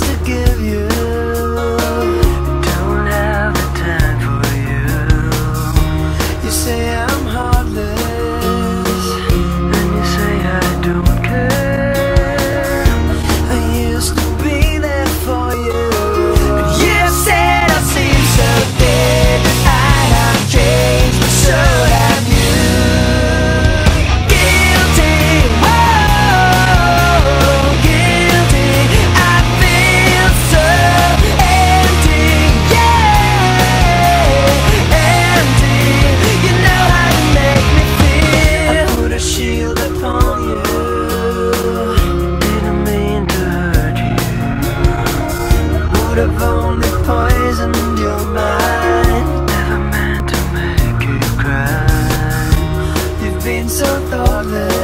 to give you. Don't have the time for you. You say would have only poisoned your mind. Never meant to make you cry. You've been so thoughtless.